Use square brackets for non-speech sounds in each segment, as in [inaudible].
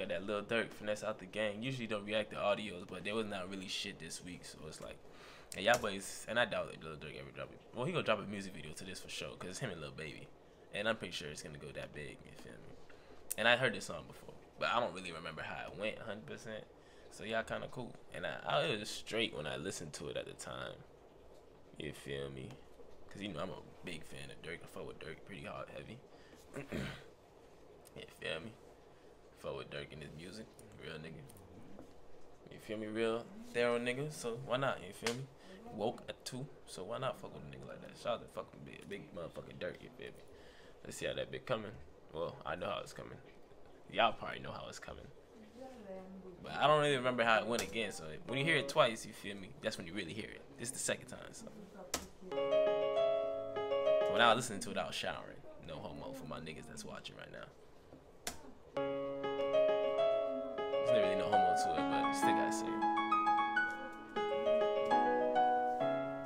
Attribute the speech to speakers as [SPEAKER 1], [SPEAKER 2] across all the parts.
[SPEAKER 1] got that little Durk finesse out the gang. Usually don't react to audios, but there was not really shit this week, so it's like, and y'all boys, and I doubt that Lil Durk ever drop it. Well, he gonna drop a music video to this for sure, cause it's him and Lil Baby, and I'm pretty sure it's gonna go that big. You feel me? And I heard this song before, but I don't really remember how it went 100. percent So y'all kind of cool, and I, I was straight when I listened to it at the time. You feel me? Cause you know I'm a big fan of Durk. I fuck with Durk pretty hard, heavy. [clears throat] you feel me? Fuck with Durk and his music, real nigga. You feel me? Real thorough nigga. So why not? You feel me? Woke at two, so why not fuck with a nigga like that? Shout out to fucking big, big motherfucking Durk, You feel me? Let's see how that bit coming. Well, I know how it's coming. Y'all probably know how it's coming. But I don't really remember how it went again. So when you hear it twice, you feel me? That's when you really hear it. This is the second time. So when I was listening to it, I was showering. No homo for my niggas that's watching right now. There's not really no homo to it, but still gotta it.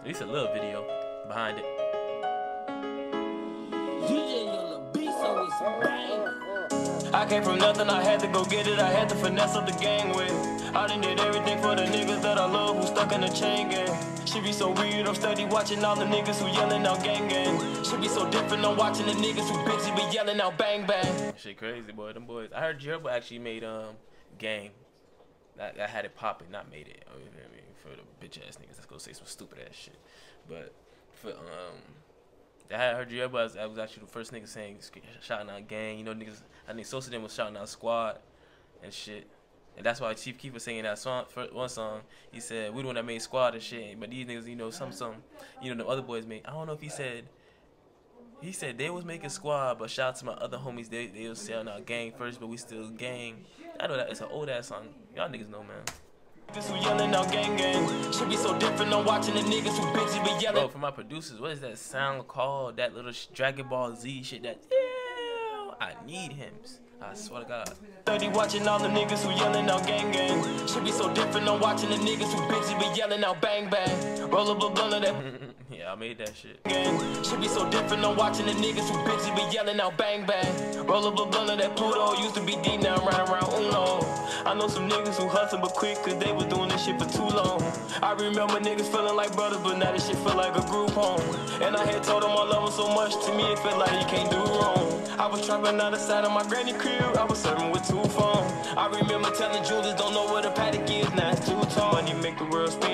[SPEAKER 1] At least a little video behind it.
[SPEAKER 2] I came from nothing, I had to go get it. I had to finesse up the gang with. I done did everything for the niggas that I love who stuck in the chain gang. She be so weird, I'm steady watching all the niggas who yelling out gang gang. She be so different, I'm watching the niggas who bitches be yelling out bang bang.
[SPEAKER 1] Shit crazy, boy. Them boys. I heard Gerbil actually made um game. That, had it popping, not made it. Oh, you I mean? For the bitch ass niggas, let's go say some stupid ass shit. But for um, I had heard Gerbil. I was, I was actually the first nigga saying shouting out gang. You know niggas. I think Sosa then was shouting out squad and shit. And that's why Chief Keef was singing that song one song. He said we the one that made squad and shit. But these niggas, you know, some some, you know, the other boys made. I don't know if he said. He said they was making squad, but shout out to my other homies. They they was selling out gang first, but we still gang. I know that it's an old ass song. Y'all niggas know, man.
[SPEAKER 2] Who yelling out gang gang. She be so different, I'm watching the niggas who bitches be yelling.
[SPEAKER 1] Bro, for my producers, what is that sound called? That little sh- Dragon Ball Z shit. That yeah, I need him. I swear to God.
[SPEAKER 2] 30 watching all the niggas who yelling out gang gang. Should be so different, I'm watching the niggas who bitches be yelling out bang bang. Roll up a blunt of that [laughs]
[SPEAKER 1] yeah, I made that shit.
[SPEAKER 2] She be so different, I'm watching the niggas who bitches be yelling out bang bang. Roll up a blunt of that Pluto, used to be deep, now I'm around Uno. I know some niggas who hustle but quick, cause they was doing this shit for too long. I remember niggas feeling like brothers, but now this shit feel like a group home. And I had told them I love them so much, to me it felt like you can't do wrong. I was trapping out the side of my granny crib, I was serving with two phones. I remember telling Julius, don't know what a paddock is, now it's too tall. Money make the world spin,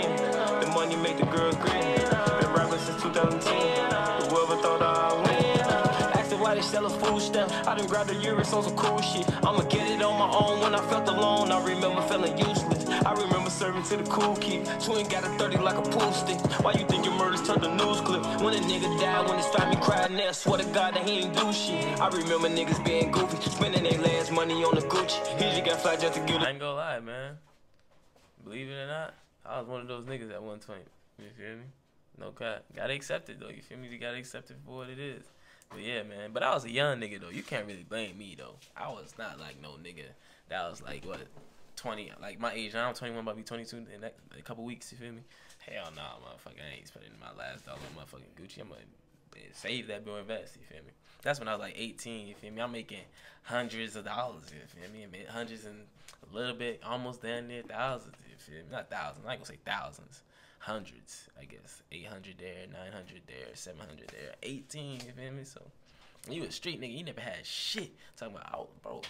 [SPEAKER 2] a stamp, I done grabbed a Urus on some cool shit. I'ma get it on my own when I felt alone, I remember feeling useless. I remember serving to the cool kid, twin got a 30 like a pool stick. Why you think your murders turned a news clip? When a nigga died, when his family cried, now swear to God that he ain't do shit. I remember niggas being goofy, spending their last money on the Gucci. He just got flat just to give
[SPEAKER 1] I ain't gonna lie, man. Believe it or not, I was one of those niggas at one point. You feel me? No cap. Gotta accept it though. You feel me? You gotta accept it for what it is. But yeah, man. But I was a young nigga though. You can't really blame me though. I was not like no nigga that was like what, twenty? Like my age. now, I'm 21, about to be 22 in that, a couple weeks. You feel me? Hell nah, motherfucker. I ain't spending my last dollar on motherfucking Gucci. I'm gonna save that bill, invest. You feel me? That's when I was like 18. You feel me? I'm making hundreds of dollars. You feel me? I mean, hundreds and a little bit, almost down near thousands. You feel me? Not thousands. I ain't gonna say thousands. Hundreds, I guess. 800 there, 900 there, 700 there, 18. You feel me? So you a street nigga. You never had shit. Talking about out, bro.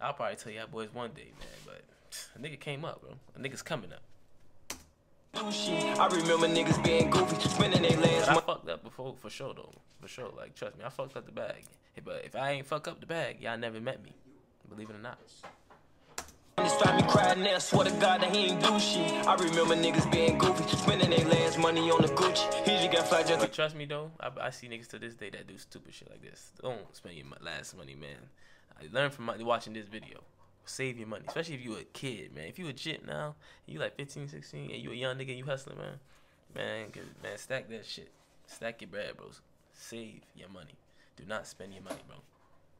[SPEAKER 1] I'll probably tell y'all boys one day, man. But a nigga came up, bro. A nigga's coming up.
[SPEAKER 2] Oh, shit. I remember niggas being goofy, spending their last
[SPEAKER 1] I fucked up before, for sure though. For sure, like trust me, I fucked up the bag. But if I ain't fuck up the bag, y'all never met me. Believe it or not.
[SPEAKER 2] His family crying now, swear to God that he ain't do shit. I remember niggas being goofy, spending their last money on the Gucci. He just got flat just
[SPEAKER 1] But trust me though, I, I see niggas to this day that do stupid shit like this. Don't spend your last money, man. I learned from my, watching this video. Save your money, especially if you a kid, man. If you a jit now, you like 15, 16, and you a young nigga, you hustling, man. Man, 'cause, man, stack that shit. Stack your bread, bros. Save your money. Do not spend your money, bro.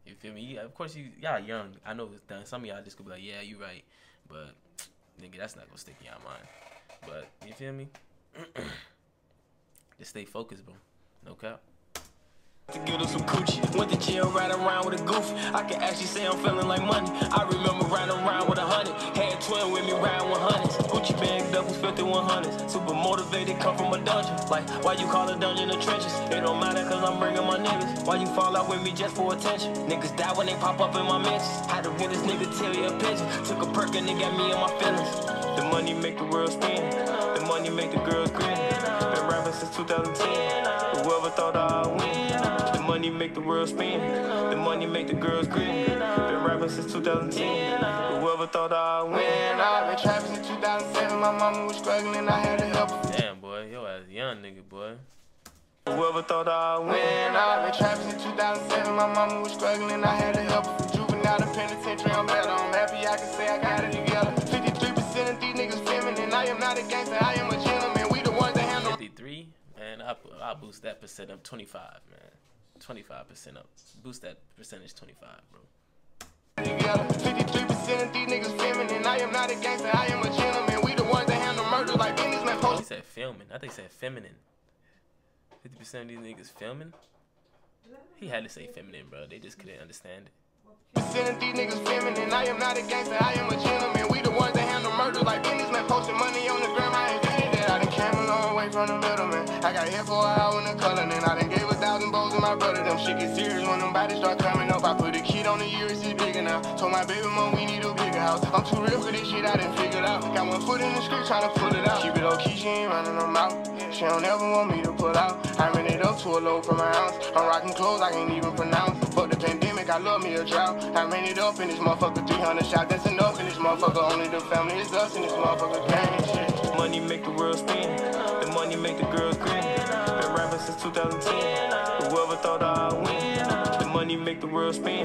[SPEAKER 1] You feel me? Yeah, of course, you y'all young. I know. Some of y'all just could be like, yeah, you right, but [tsk] nigga, that's not gonna stick in y'all mind. But you feel me? [clears throat] just stay focused, bro. No cap.
[SPEAKER 2] To get her some coochie. Went to jail riding around with a goof. I can actually say I'm feeling like money. I remember riding around with a hundred. Had twin with me riding with hundreds. 50 100s. Super motivated, come from a dungeon. Like, why you call a dungeon the trenches? It don't matter cause I'm bringing my niggas. Why you fall out with me just for attention? Niggas die when they pop up in my mentions. Had to realest nigga tell you a picture. Took a perk and they got me in my feelings. The money make the world spin. The money make the girls grin. Been rapping since 2010. Whoever thought I'd win. The money make the world spin. The money make the girls grin. Been rapping since 2010. Whoever thought I'd win.
[SPEAKER 3] Mama was struggling, I had to help her.
[SPEAKER 1] Damn, boy, yo ass young nigga, boy.
[SPEAKER 2] Whoever thought I'd win.
[SPEAKER 3] I've been trapping since 2007. My mama was struggling, I had to help her. From juvenile to penitentiary, I'm better. I'm happy I can say I got it together. 53% of these niggas feminine. And I am not a gangster, I am a gentleman. We the ones that handle
[SPEAKER 1] 53, man, I I boost that percent up 25, man. 25% up. Boost that percentage 25, bro.
[SPEAKER 3] together. 53% of these niggas feminine. I am not a gangster, I am
[SPEAKER 1] said filming. I think said feminine. 50% of these niggas filming? He had to say feminine, bro. They just couldn't understand it.
[SPEAKER 3] percent these niggas feminine. I am not a gangster, I am a gentleman. We the ones that handle murder like businessmen. Posting money on the gram, I ain't did that. I done came a long way from the middleman. I got for an hour in the I done gave a thousand to my brother. Them shit get serious when them bodies start coming up. I put a kid on the now. Told my baby mom we need a bigger house. I'm too real for this shit, I done figured out. Got one foot in the street trying to pull it out. Keep it low key, she ain't running them out. She don't ever want me to pull out. I ran it up to a low from my ounce. I'm rocking clothes I can't even pronounce. But the pandemic, I love me a drought. I ran it up in this motherfucker 300 shots. That's enough in this motherfucker. Only the family is us in this motherfucker gang.
[SPEAKER 2] Money make the world spin. The money make the girls grin. Been rapping since 2010. Whoever thought I'd win. Money make the world spin.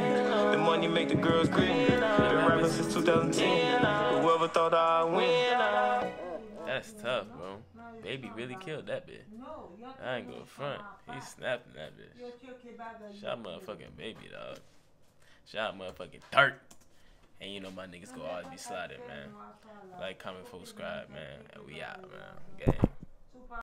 [SPEAKER 2] The money make the girls grin. Been rapping since 2010. Whoever thought I'd win.
[SPEAKER 1] That's tough, bro. Baby really killed that bitch. I ain't go front. He snapped in that bitch. Shout motherfucking baby, dog. Shout motherfucking dirt. And you know my niggas go always be sliding, man. Like, comment, subscribe, man. And we out, man. Gang.